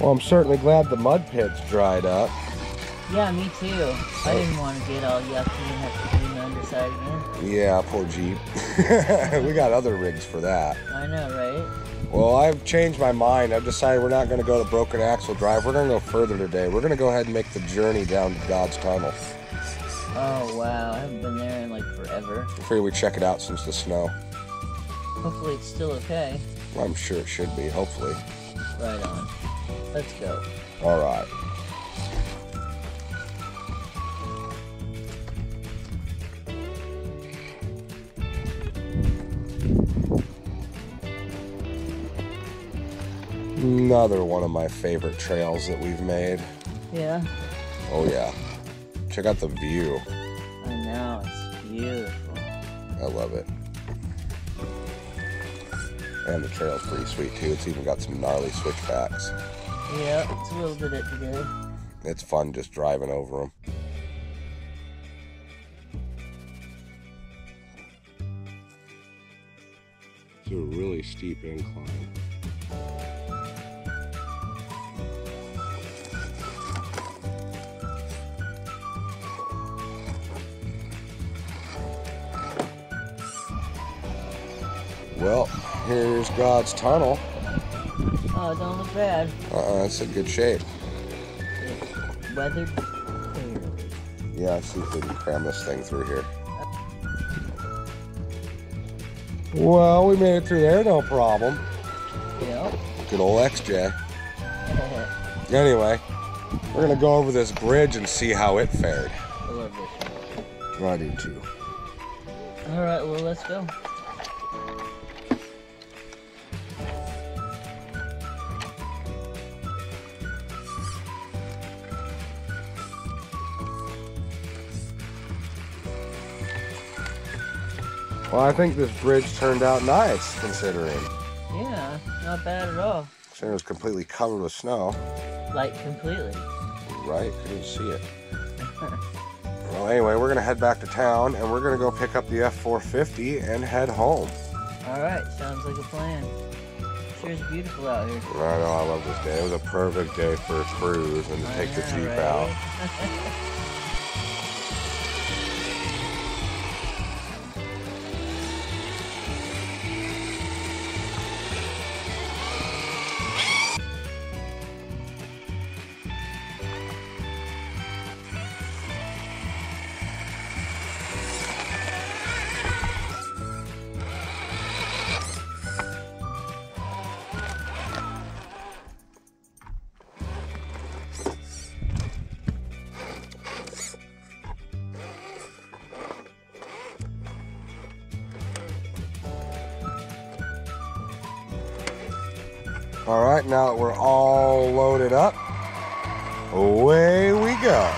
Well, I'm certainly glad the mud pit's dried up. Yeah, me too. I didn't want to get all yucky and have to clean the underside again. Yeah, poor Jeep. we got other rigs for that. I know, right? Well, I've changed my mind. I've decided we're not going to go to Broken Axle Drive. We're going to go further today. We're going to go ahead and make the journey down to God's Tunnel. Oh, wow. I haven't been there in like forever. I figure we'd check it out since the snow. Hopefully it's still okay. Well, I'm sure it should be, hopefully. Right on. Let's go. All right. Another one of my favorite trails that we've made. Yeah, Oh yeah. Check out the view. I know. It's beautiful. I love it. And the trail's pretty sweet too. It's even got some gnarly switchbacks. Yeah, it's a little bit it today. It's fun just driving over them. It's a really steep incline. Well, here's God's tunnel. Oh, it don't look bad. Uh, it's in good shape. It's weathered fairly. Yeah, I see if we can cram this thing through here. Well, we made it through there, no problem. Yep. Good old XJ. Anyway, we're gonna go over this bridge and see how it fared. I love this one. I do too. All right, well, let's go. Well, I think this bridge turned out nice, considering. Yeah, not bad at all. Considering it was completely covered with snow. Like, completely. Right? Couldn't see it. Well, anyway, we're gonna head back to town, and we're gonna go pick up the F450 and head home. All right, sounds like a plan. Sure is beautiful out here. I know, I love this day. It was a perfect day for a cruise and to I take the Jeep right? out. All right, now that we're all loaded up, away we go.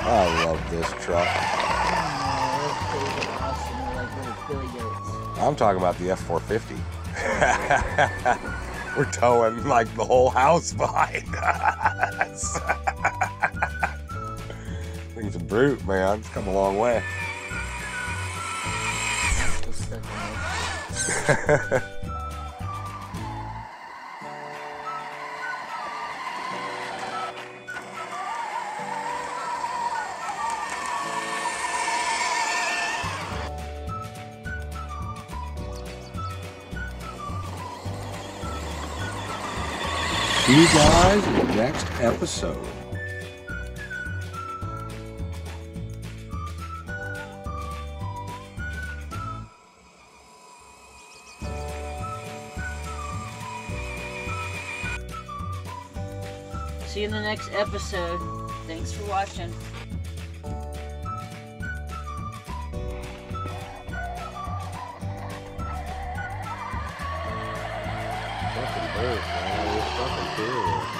I love this truck. I'm talking about the F450. we're towing like the whole house behind us. Thing's a brute, man. It's come a long way. See you guys in the next episode. See you in the next episode. Thanks for watching. Fucking bird, man. Fucking cool.